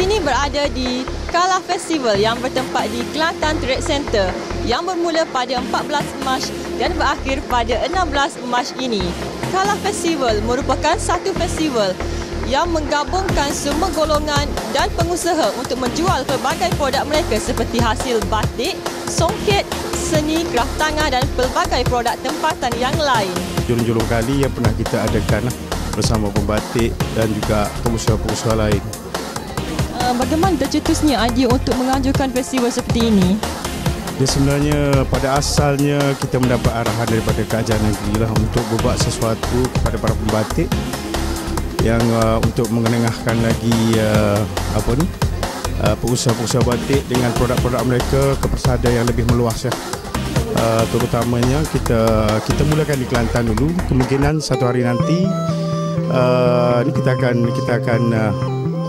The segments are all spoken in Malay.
kini berada di Kala Festival yang bertempat di Kelantan Trade Center yang bermula pada 14 Mac dan berakhir pada 16 Mac ini. Kala Festival merupakan satu festival yang menggabungkan semua golongan dan pengusaha untuk menjual pelbagai produk mereka seperti hasil batik, songket, seni, kraft tangan dan pelbagai produk tempatan yang lain. Julung-julung kali yang pernah kita adakan bersama pembatik dan juga pengusaha-pengusaha lain. Uh, bagaimana tercetusnya idea untuk menganjurkan festival seperti ini? Dia sebenarnya pada asalnya kita mendapat arahan daripada kerajaan negeri lah untuk berbuat sesuatu kepada para pembatik yang uh, untuk mengenengahkan lagi uh, apa ni uh, pengusaha-pengusaha batik dengan produk-produk mereka ke persada yang lebih meluas ya. Uh, terutamanya kita kita mulakan di Kelantan dulu kemungkinan satu hari nanti uh, ni kita akan kita akan uh,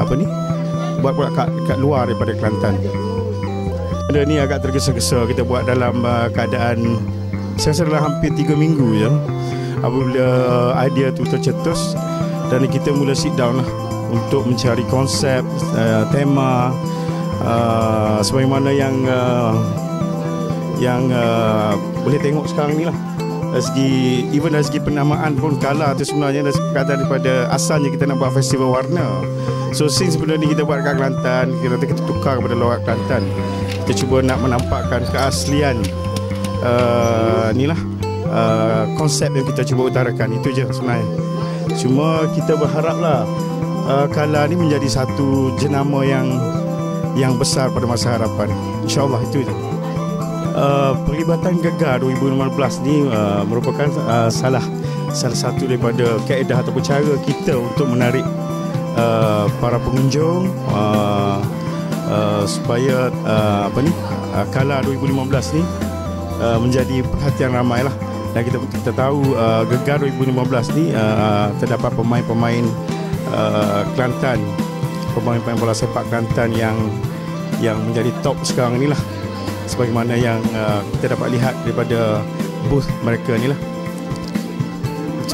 apa ni buat buat kat, kat luar daripada Kelantan. Benda ni agak tergesa-gesa kita buat dalam uh, keadaan saya rasa dalam hampir 3 minggu ya. Apabila idea tu tercetus dan kita mula sit down lah untuk mencari konsep, uh, tema uh, sebagaimana yang uh, yang uh, boleh tengok sekarang ni lah dari segi even dari segi penamaan pun kalah tu sebenarnya dari kata daripada asalnya kita nak buat festival warna so since benda ni kita buat kat Kelantan kita kita tukar kepada luar Kelantan kita cuba nak menampakkan keaslian uh, ni lah uh, konsep yang kita cuba utarakan itu je sebenarnya Cuma kita berharaplah uh, Kala ni menjadi satu jenama yang yang besar pada masa harapan. InsyaAllah itu je. Uh, perlibatan Gegar 2015 ni uh, merupakan uh, salah salah satu daripada kaedah atau cara kita untuk menarik uh, para pengunjung uh, uh, supaya uh, apa ni uh, Kala 2015 ni uh, menjadi perhatian ramai lah dan kita kita tahu uh, Gegar 2015 ni uh, terdapat pemain-pemain uh, Kelantan. Pemain-pemain bola sepak Kelantan yang yang menjadi top sekarang inilah sebagaimana yang uh, kita dapat lihat daripada booth mereka ni lah.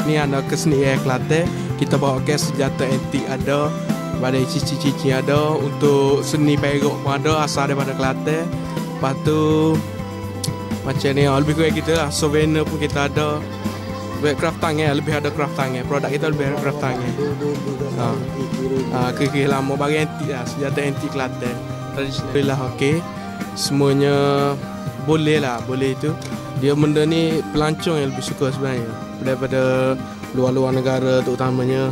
Ni ada kesenian Kelantan kita bawa ke senjata antik ada pada cici-cici ada untuk seni perok pun ada asal daripada Kelantan. Lepas tu macam ni lebih kurang kita lah souvenir pun kita ada. Craft tangan lebih ada craft tangan. Produk kita lebih ada craft tangan. Ha. ha, kira-kira lama bagi antik lah senjata antik Kelantan. Tradisional lah okey semuanya boleh lah boleh itu. Dia benda ni pelancong yang lebih suka sebenarnya daripada luar-luar negara terutamanya.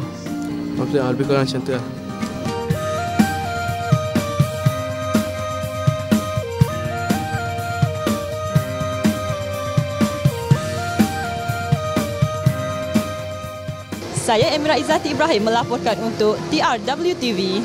Maksudnya lebih kurang macam tu lah. Saya Emira Izzati Ibrahim melaporkan untuk TRW TV.